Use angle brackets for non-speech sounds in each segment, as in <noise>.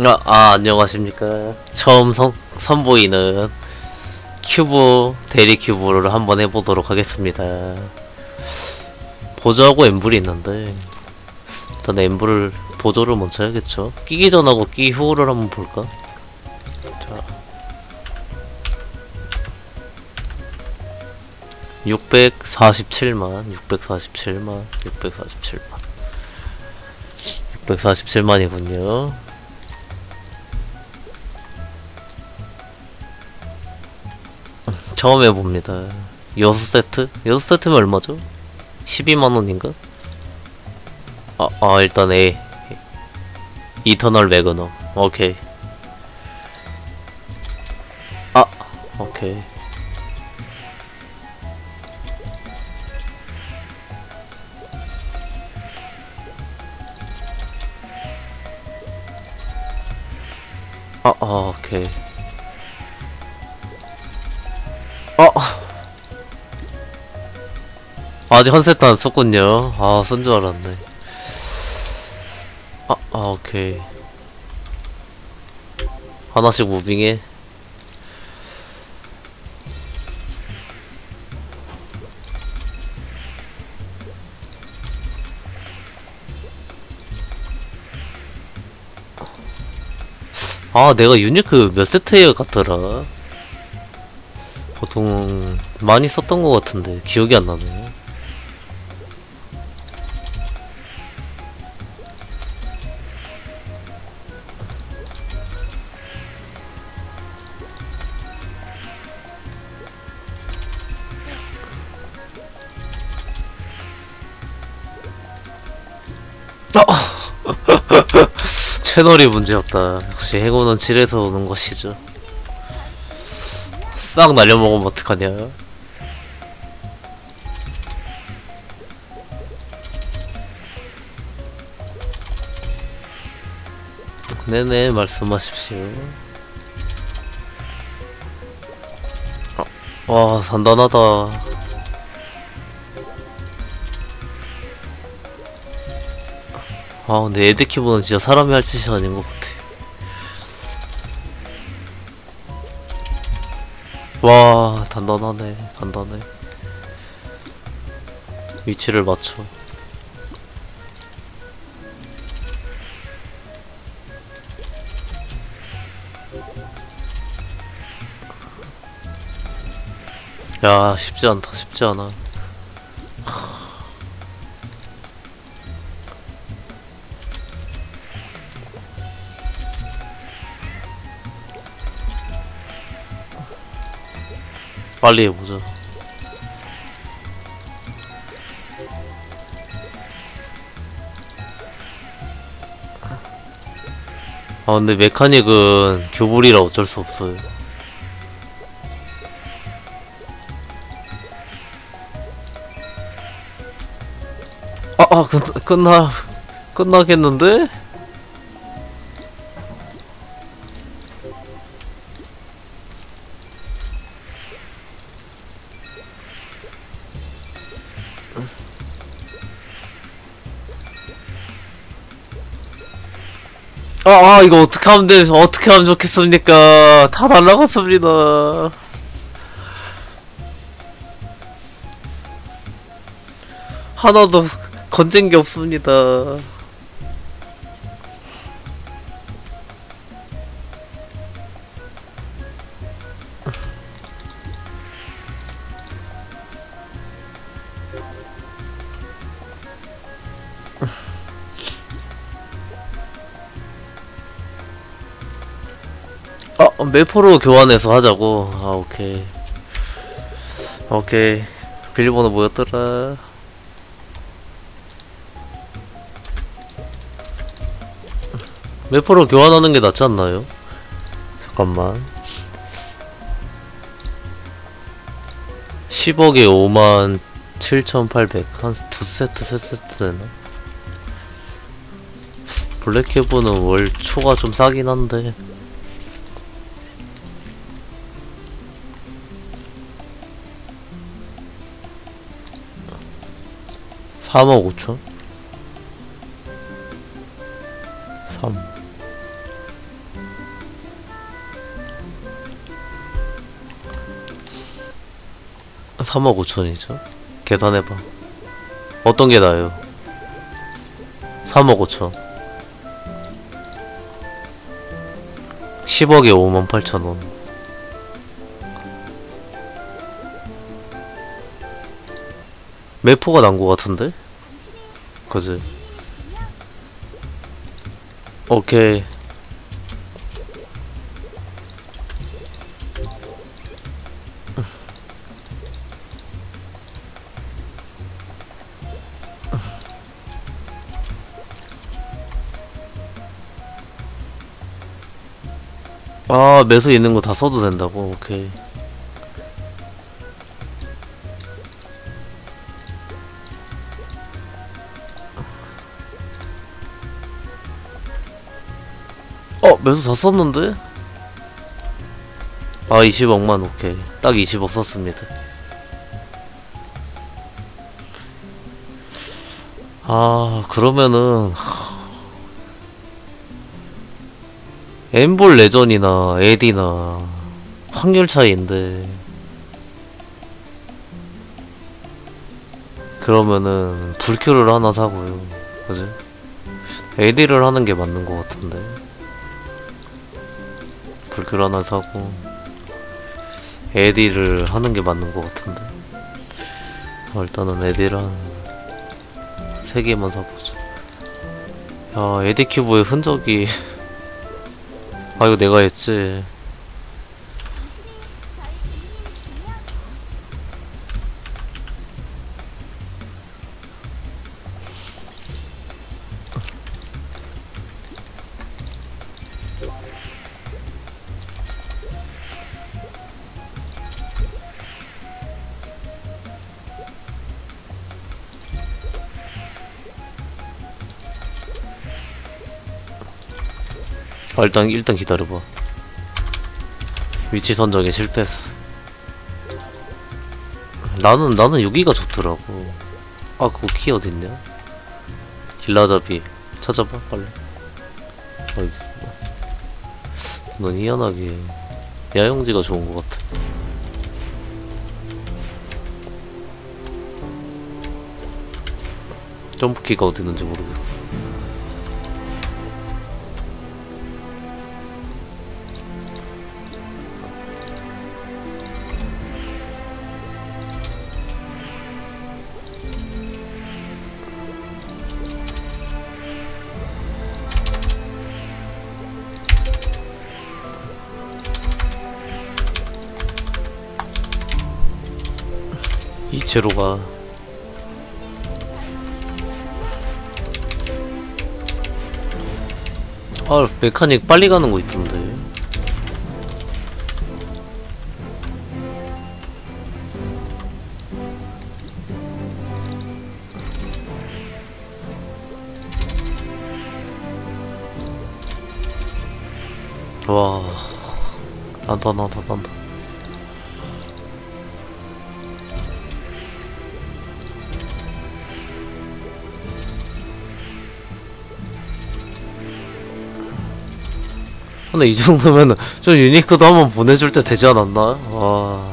아, 아 안녕하십니까. 처음 선, 선보이는 큐브 대리 큐브를 한번 해보도록 하겠습니다. 보조하고 엠블이 있는데 일단 엠블을 보조를 먼저 해야겠죠. 끼기 전하고 끼기 후를 한번 볼까? 자. 647만 647만 647만. 647만이군요 처음 해봅니다. 6세트? 6세트면 얼마죠? 12만원인가? 아, 아, 일단 A. 이터널 매그넘. 오케이. 아, 오케이. 아, 아, 오케이. 어. 아직 한 세트 안 썼군요. 아, 쓴 줄 알았네. 아, 아, 오케이. 하나씩 무빙해. 아, 내가 유니크 몇 세트에 같더라. 보통 많이 썼던 것 같은데 기억이 안 나네. <laughs> 채널이 문제였다. 역시 해고는 7에서 오는 것이죠. 싹 날려먹으면 어떡하냐. 네네 말씀하십시오. 어, 와 단단하다. 아 근데 에드키보는 진짜 사람이 할 짓이 아닌 것 같아 와 단단하네 단단해. 위치를 맞춰. 야 쉽지 않다 쉽지 않아 빨리 해보자. 아 근데 메카닉은 교불이라 어쩔 수 없어요. 아, 아, 끝, 끝나, 끝나겠는데? 이거 어떻게 하면 돼? 어떻게 하면 좋겠습니까? 다 날라갔습니다. 하나도 건진 게 없습니다. 아, 메포로 교환해서 하자고. 아, 오케이. 오케이. 비밀번호 뭐였더라? 메포로 교환하는 게 낫지 않나요? 잠깐만. 10억에 5만 7,800. 한 두 세트, 세 세트 되나? 블랙헤브는 월 초가 좀 싸긴 한데. 3억 5천 3 3억 5천이죠? 계산해봐 어떤 게 나아요? 3억 5천 10억에 5만 8천원 메포가 난 거 같은데? 그지? 오케이. 아, 매수 있는 거 다 써도 된다고? 오케이. 매수 다 썼는데? 아, 20억만, 오케이. 딱 20억 썼습니다. 아, 그러면은, 엠볼 레전이나 에디나 확률 차이인데 그러면은 불큐를 하나 사고요 그지? 에디를 하는 게 맞는 것 같은데 불큐를 하나 사고 에디를 하는 게 맞는 것 같은데. 어, 일단은 에디를 한세 개만 사보자 야 에디 큐브의 흔적이 <laughs> 아 이거 내가 했지 아 일단 일단 기다려봐. 위치 선정에 실패했어. 나는 나는 여기가 좋더라고. 아 그거 키 어딨냐? 길라잡이. 찾아봐 빨리. 어이 넌 희한하게 야영지가 좋은 것 같아. 점프키가 어디 있는지 모르겠고 이체로가 아 메카닉 빨리 가는 거 있던데. 와 난다 난다 난다 근데 이 정도면은 좀 유니크도 한번 보내줄 때 되지 않았나? 와. 와.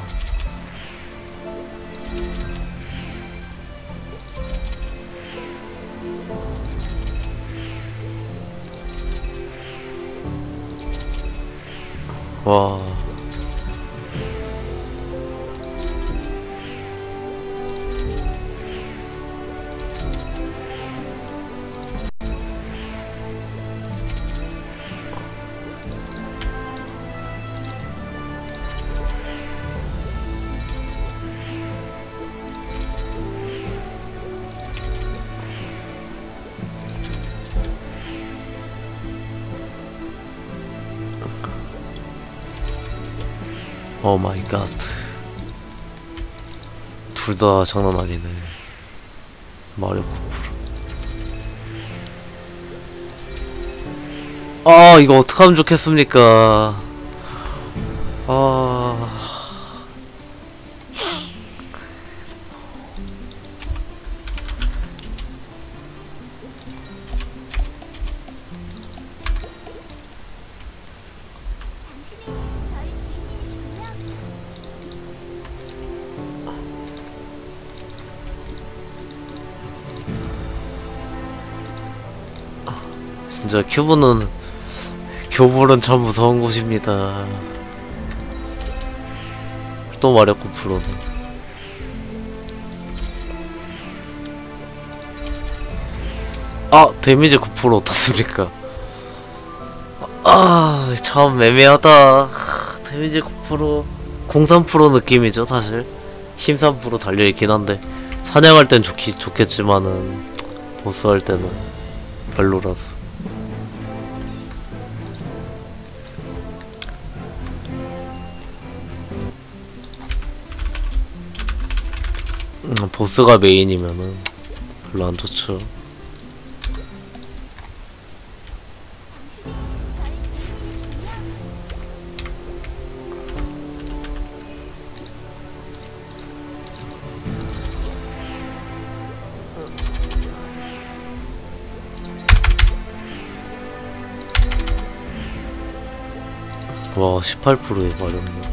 오 마이 갓. 둘 다 장난 아니네. 마리오 코프로. 아, 이거 어떡하면 좋겠습니까? 진짜 큐브는 교볼은 참 무서운 곳입니다. 또 말했고 프로는 아 데미지 9% 어떻습니까? 아 참 애매하다. 하, 데미지 9% 03% 느낌이죠 사실. 힘 3% 달려있긴 한데 사냥할 땐 좋기, 좋겠지만은 보스 할 때는 별로라서 보스가 메인이면은 별로 안 좋죠. 와 18%에 마렵네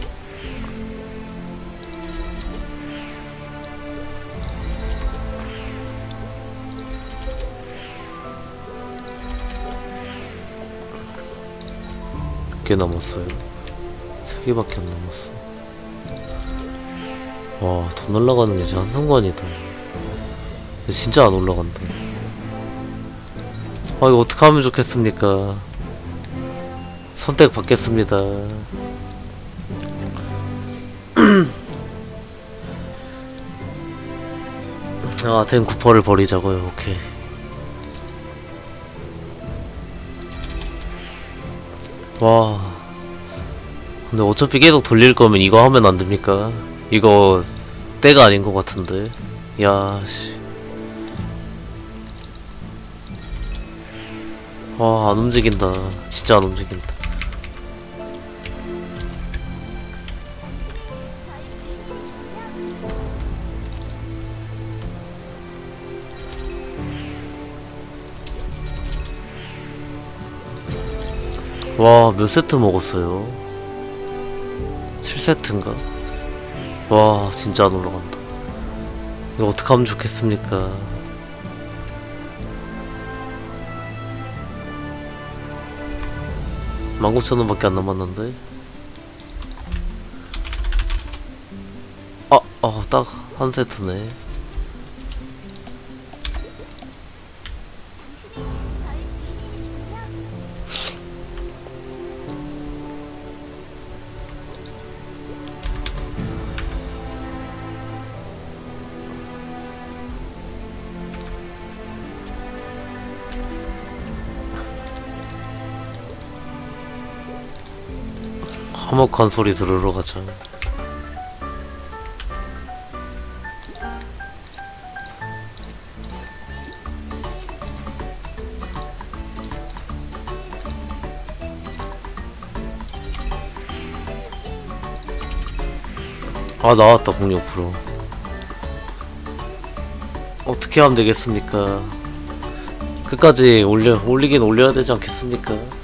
개 남았어요? 3개밖에 안 남았어 와 돈 올라가는 게 진짜 한순간이다 진짜 안 올라간다 아 이거 어떻게 하면 좋겠습니까 선택 받겠습니다. <clears throat> 아, 된 쿠퍼를 버리자고요. 오케이. 와. 근데 어차피 계속 돌릴 거면 이거 하면 안 됩니까? 이거 때가 아닌 것 같은데. 야, 씨. 와, 안 움직인다. 진짜 안 움직인다. 와, 몇 세트 먹었어요? 7세트인가? 와, 진짜 안 올라간다. 이거 어떡하면 좋겠습니까? 만 구천 원밖에 안 남았는데? 아, 어, 딱한 세트네. 화목한 소리 들으러 가자. 아 나왔다 공룡 프로. 어떻게 하면 되겠습니까? 끝까지 올려 올리긴 올려야 되지 않겠습니까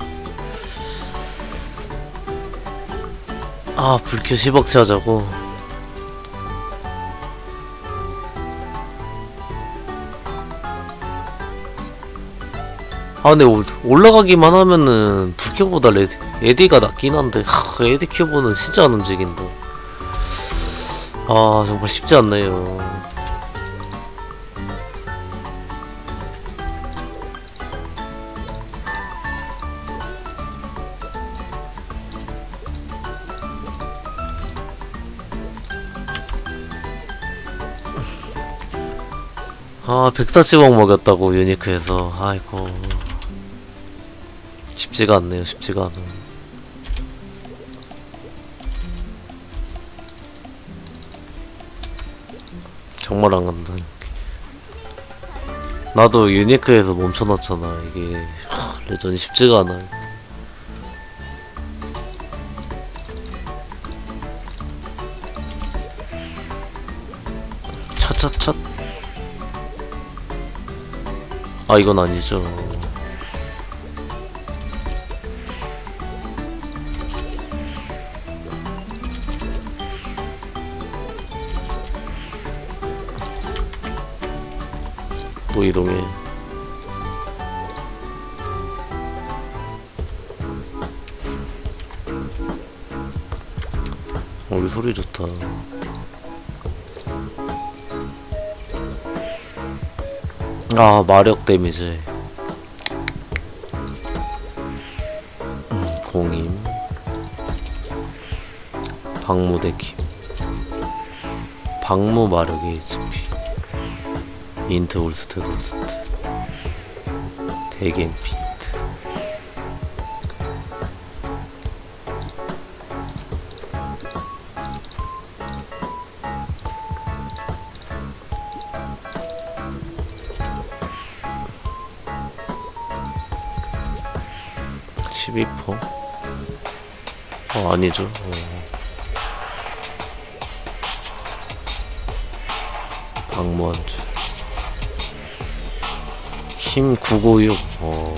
아 불교 10억치 하자고. 아 근데 올- 올라가기만 하면은 불교보다 레디, 에디가 낫긴 한데 하, 에디 큐브는 진짜 안 움직인다. 아 정말 쉽지 않네요 아 140억 먹였다고 유니크에서. 아이고. 쉽지가 않네요 쉽지가 않아. 정말 안 간다 나도 유니크에서 멈춰놨잖아 이게. 하, 레전이 쉽지가 않아. 차 아 이건 아니죠. 또 이동해. 어, 이 소리 좋다. 아 마력 데미지. 음, 공임. 방무 데킴. 방무 마력 HP. 인트 올스트 올스트. 대겐 피 트. 십이 퍼? 어 아니죠. 어. 방무한줄. 힘 996. 어.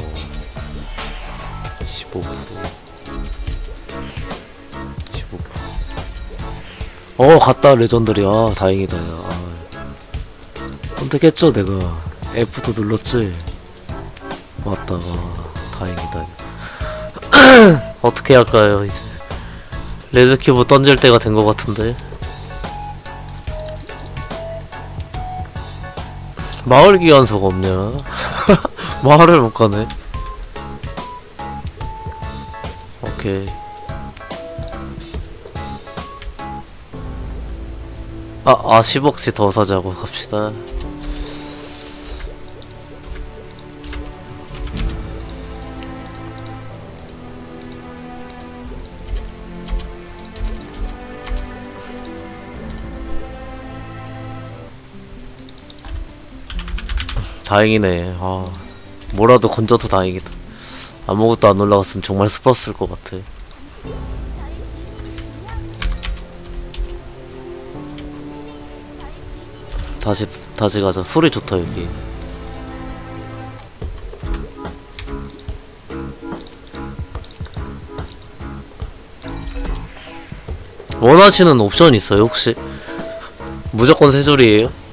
15%. 15%. 어 갔다 레전드리. 아 다행이다. 야. 아. 선택했죠 내가. F도 눌렀지. 맞다. 아, 다행이다. 어떻게 할까요 이제? red cube 던질 때가 된 것 같은데. 마을 귀환서가 없냐? <laughs> 마을을 못 가네. 오케이. 아, 아 10억치 더 사자고 갑시다 다행이네. 아, 뭐라도 건져도 다행이다. 아무것도 안 올라갔으면 정말 슬펐을 것 같아. 다시 다시 가자. 소리 좋다 여기. 원하시는 옵션 있어요 혹시? 무조건 세 줄이에요?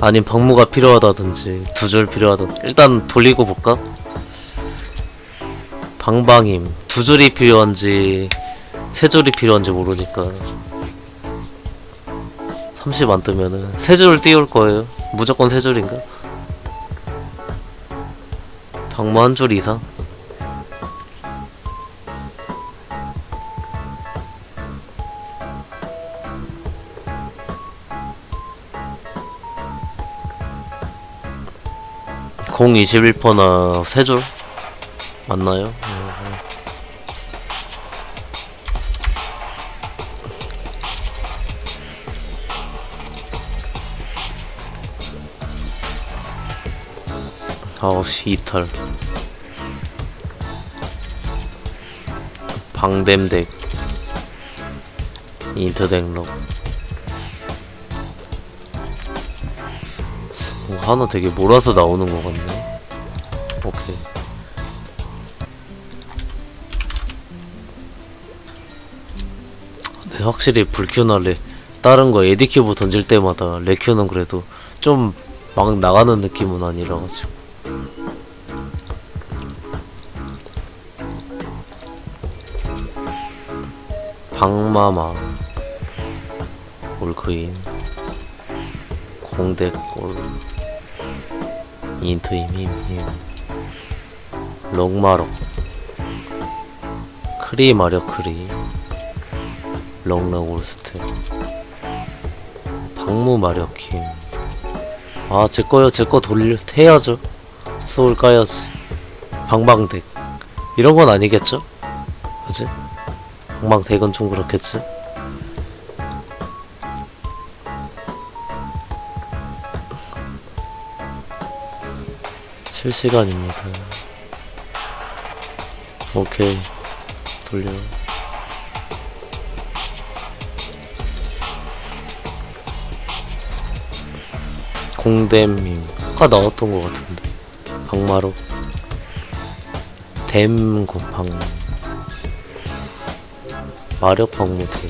아님 방무가 필요하다든지 두 줄 필요하다 일단 돌리고 볼까? 방방임 두 줄이 필요한지 세 줄이 필요한지 모르니까 30 안 뜨면은 세줄 띄울 거예요 무조건 세 줄인가? 방무 한 줄 이상? 공 21%나 세 줄? 맞나요? 아우씨 이탈. 방댐덱 인트덱럭 하나 되게 몰아서 나오는 것 같네 오케이. 네 확실히 불큐나 레 다른 거 에디큐브 던질 때마다 레큐는 그래도 좀 막 나가는 느낌은 아니라가지고. 방마마 올크인 공대골 인트임 힘힘 롱마록 크리 마력 크리 롱랑 올스텝 방무 마력 힘아 제거요 제 거 돌려 해야죠. 소울 까야지. 방방덱 이런 건 아니겠죠? 그지? 방방덱은 좀 그렇겠지? 실시간입니다. 오케이. 돌려. 공댐임. 아까 나왔던 것 같은데. 방마로. 댐 곰팡. 마력 방무대.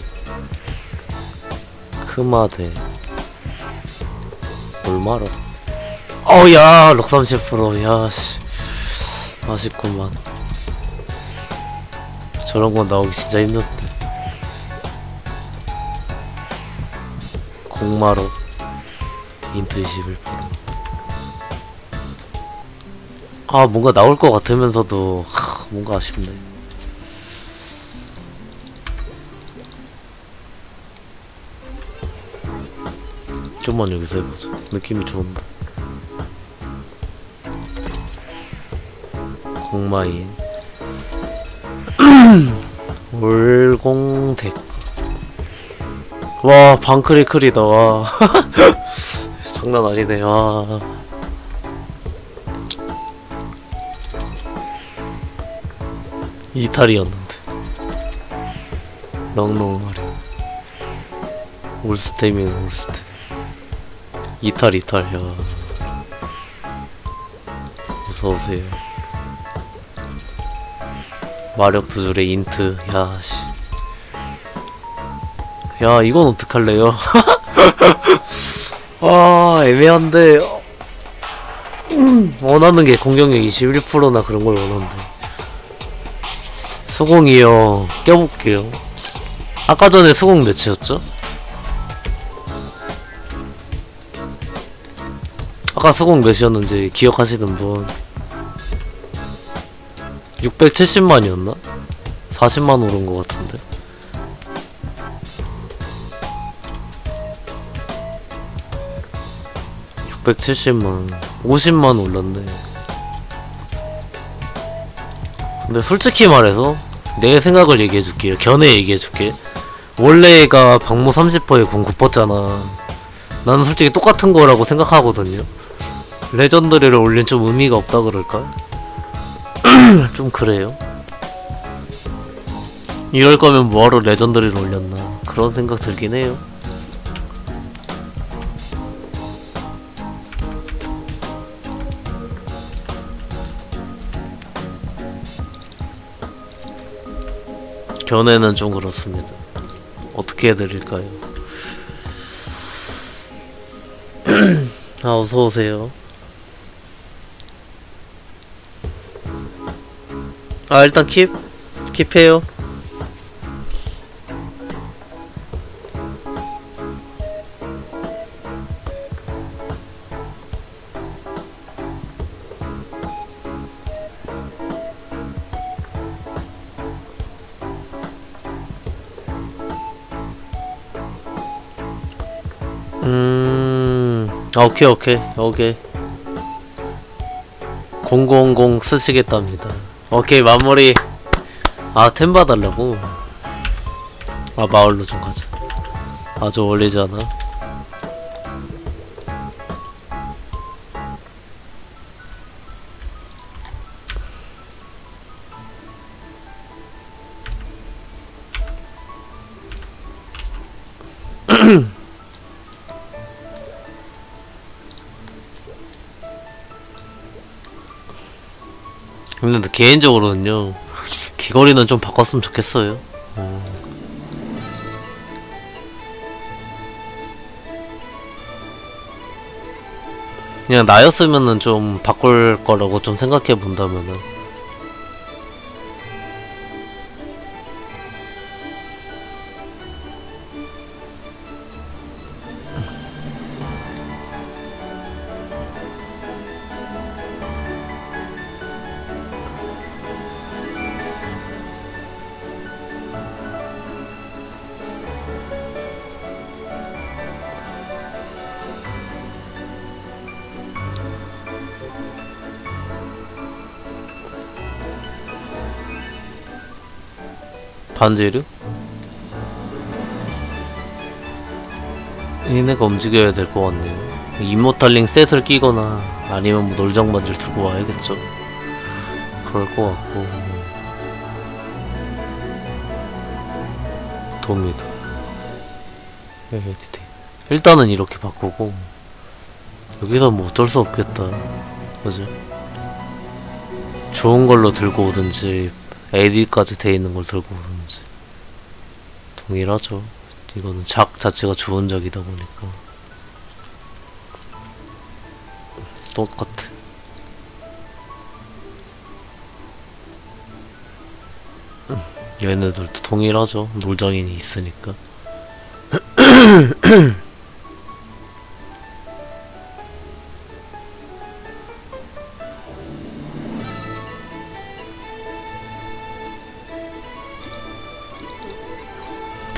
크마대. 얼마라? 어우야 6 3 0 야씨. 아쉽구만. 저런 건 나오기 진짜 힘든데. 공마로 인트 21%아 뭔가 나올 것 같으면서도 하, 뭔가 아쉽네. 좀만 여기서 해보자. 느낌이 좋은데. 공마인 <clears throat> 올공덱 와 방크리클이다. 와. <laughs> 장난 아니네. 와. 이탈이었는데. 렁렁 말이야 올스템이네 올스템 이탈 이탈. 야. 어서오세요 마력 두 줄에 int. 야씨. 야 이건 어떡할래요? <laughs> 아 애매한데. 음, 원하는 게 공격력 21%나 그런 걸 원하는데 수공이요 껴볼게요. 아까 전에 수공 몇이었죠? 아까 수공 몇이었는지 기억하시는 분 670만이었나? 40만 오른 것 같은데6 7 0만 50만 올랐네. 근데 솔직히 말해서 내 생각을 얘기해줄게요 견해 얘기해줄게. 원래가 방무 30%에 궁 9%잖아. 나는 솔직히 똑같은 거라고 생각하거든요. legendary를 올린 좀 의미가 없다 그럴까? <clears throat> 좀 그래요 이럴 거면 뭐하러 legendary를 올렸나 그런 생각 들긴 해요 견해는 좀 그렇습니다. 어떻게 해드릴까요? <clears throat> 아 어서 오세요. 아 일단 킵 킵해요. 음, 아, 오케이, 오케이, 오케이. 000 쓰시겠답니다. 오케이, 마무리. 아, 템 봐달라고? 아, 마을로 좀 가자. 아주 어울리잖아. 개인적으로는요 귀걸이는 좀 바꿨으면 좋겠어요 어. 그냥 나였으면은 좀 바꿀 거라고 좀 생각해 본다면은 반제류? 얘네가 움직여야 될 것 같네요. 이모탈링 셋을 끼거나 아니면 뭐 놀정 반지를 들고 와야겠죠. 그럴 것 같고. 도미도. 일단은 이렇게 바꾸고. 여기서 뭐 어쩔 수 없겠다. 그죠? 좋은 걸로 들고 오든지 AD까지 돼 있는 걸 들고 오든지 동일하죠. 이거는 작 자체가 주원작이다 보니까 똑같아. 얘네들도 동일하죠. 놀장인이 있으니까. <clears throat> <clears throat>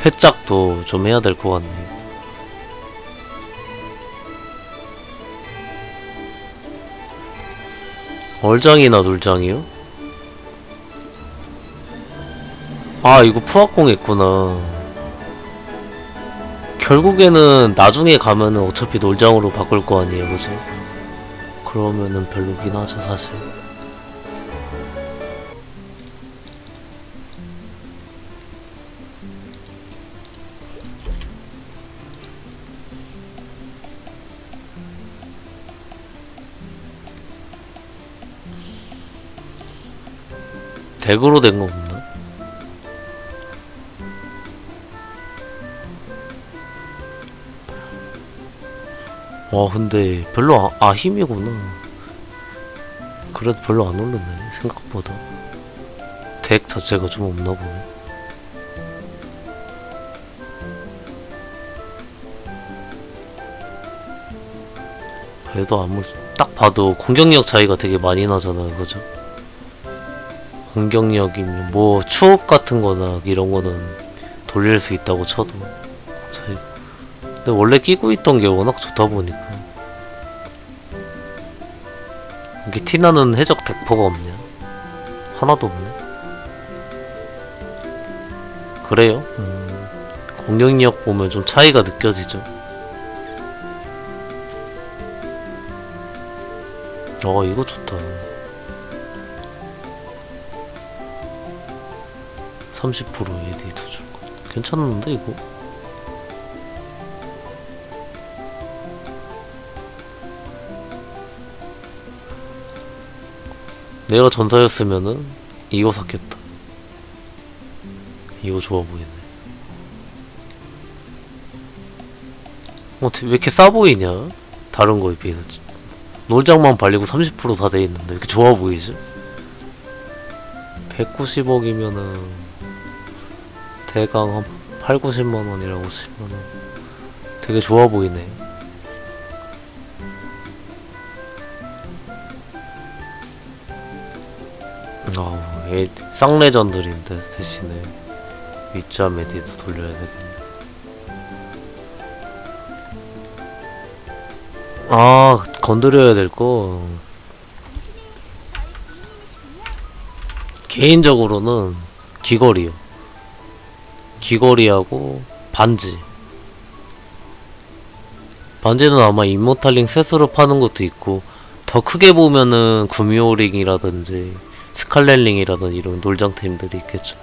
패짝도 좀 해야 될 것 같네요. 얼장이나 놀장이요? 아 이거 푸악공 했구나 결국에는 나중에 가면은 어차피 놀장으로 바꿀 거 아니에요 그죠? 그러면은 별로긴 하죠 사실 dex로 된 거 없나? 와 근데 별로 아, 아 힘이구나 그래도 별로 안 오르네 생각보다 dex 자체가 좀 없나 보네 그래도 아무 딱 봐도 공격력 차이가 되게 많이 나잖아요 그죠? 공격력이면 뭐 추억 같은 거나 이런 거는 돌릴 수 있다고 쳐도 근데 원래 끼고 있던 게 워낙 좋다 보니까 이게 티나는 해적 덱퍼가 없냐? 하나도 없네 그래요? 음, 공격력 보면 좀 차이가 느껴지죠 어 이거 좋다 30% AD 두줄 거. 괜찮은데 이거? 내가 전사였으면은 이거 샀겠다. 이거 좋아 보이네. 어, 왜 이렇게 싸 보이냐? 다른 거에 비해서. 놀장만 발리고 30%다 돼 있는데 왜 이렇게 좋아 보이지? 190억이면은 대강 한 8, 90만 원이라고 치면은 되게 좋아 보이네. 아, 애 쌍레전들인데 대신에 윗잠 에디도 돌려야 되겠네. 아, 건드려야 될 거. 개인적으로는 귀걸이요. 귀걸이하고 반지. 반지는 아마 이모탈링 셋으로 파는 것도 있고 더 크게 보면은 구미호링이라든지 스칼렛링이라든지 이런 놀장템들이 있겠죠.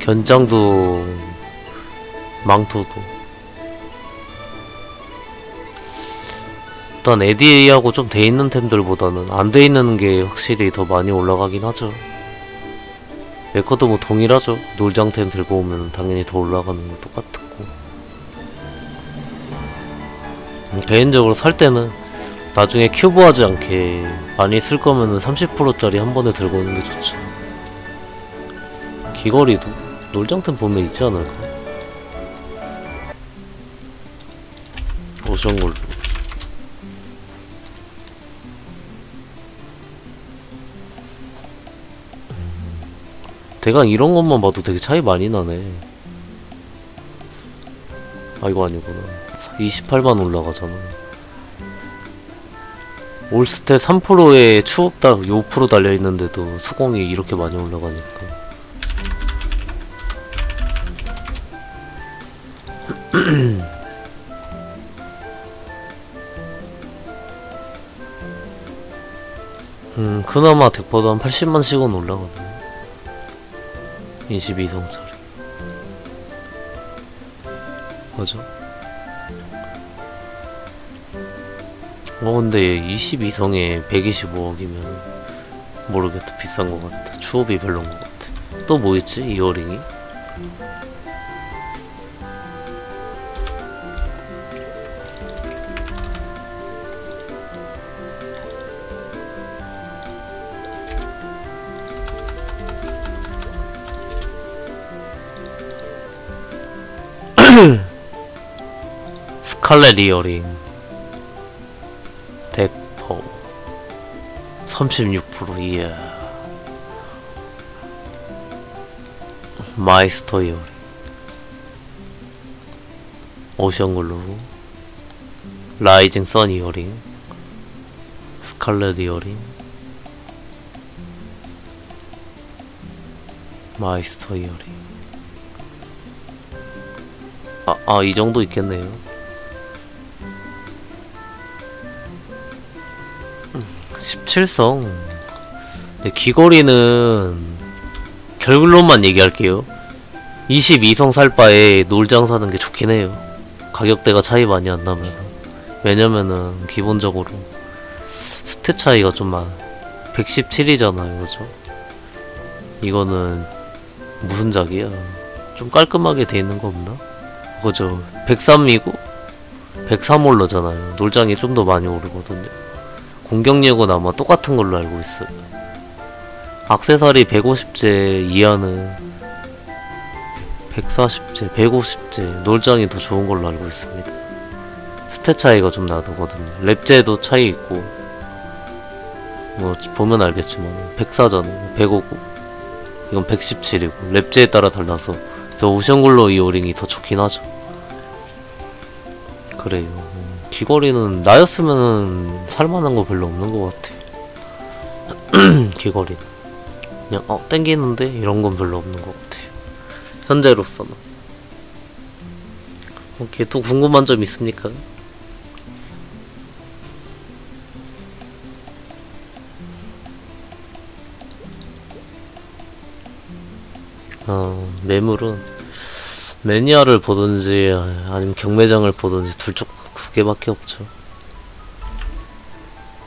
견장도 망토도 일단 에디하고 좀 돼 있는 템들보다는 안 돼 있는 게 확실히 더 많이 올라가긴 하죠. 메커도 뭐 동일하죠. 놀장템 들고 오면 당연히 더 올라가는 거 똑같고. 음, 개인적으로 살 때는 나중에 큐브하지 않게 많이 쓸 거면은 30%짜리 한 번에 들고 오는 게 좋죠. 귀걸이도 놀장템 보면 있지 않을까? 오션 골드. 대강 이런 것만 봐도 되게 차이 많이 나네. 아, 이거 아니구나. 28만 올라가잖아. 올스테 3%에 추업다 5% 달려있는데도 수공이 이렇게 많이 올라가니까. <clears throat> 음, 그나마 덱보다 한 80만씩은 올라가네. 22성짜리 맞아? 어 근데 22성에 125억이면 모르겠다 비싼 것 같아 추업이 별론 것 같아 또 뭐 있지 이어링이? 칼렛 이어링 덱퍼 36% 이야 meister earring ocean glow rising sun earring scarlet earring meister earring 아, 아, 이 정도 있겠네요. 17성. 네, 귀걸이는 결론만 얘기할게요. 22성 살 바에 놀장 사는 게 좋긴 해요. 가격대가 차이 많이 안 나면. 왜냐면은 기본적으로 스탯 차이가 좀 많아. 117이잖아요, 그죠? 이거는 무슨 작이야? 좀 깔끔하게 돼 있는 거 없나? 그죠? 103이고 103 올러잖아요. 놀장이 좀 더 많이 오르거든요. 공격력은 아마 똑같은 걸로 알고 있어요. 악세사리 150제 이하는 140제, 150제 놀장이 더 좋은 걸로 알고 있습니다. 스탯 차이가 좀 나거든요. 랩제도 차이 있고 뭐 보면 알겠지만 104잖아요. 105고 이건 117이고 랩제에 따라 달라서 그래서 오션글로 이어링이 더 좋긴 하죠. 그래요. 음, 귀걸이는 나였으면은 살만한 거 별로 없는 것 같아. <clears throat> 귀걸이. 그냥 어 땡기는데 이런 건 별로 없는 것 같아요. 현재로서는. 오케이 또 궁금한 점 있습니까? 어 매물은 매니아를 보든지 아니면 경매장을 보든지 둘중두 개밖에 없죠.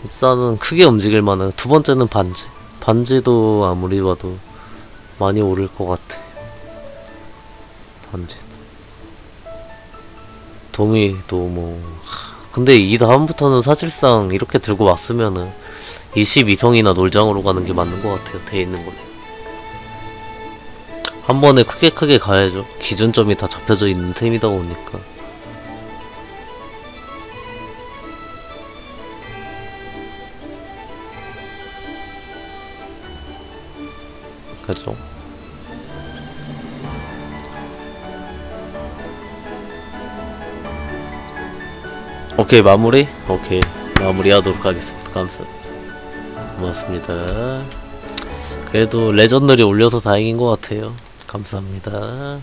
일단은 크게 움직일 만한 두 번째는 반지. 반지도 아무리 봐도 많이 오를 것 같아. 반지도. 도미도 뭐 하, 근데 이 다음부터는 사실상 이렇게 들고 왔으면은 22성이나 놀장으로 가는 게 맞는 것 같아요. 돼 있는 걸로. 한 번에 크게 크게 가야죠. 기준점이 다 잡혀져 있는 템이다 보니까. 그죠? 오케이 마무리? 오케이 마무리하도록 하겠습니다. 감사. 고맙습니다. 그래도 레전더리 올려서 다행인 것 같아요. 감사합니다.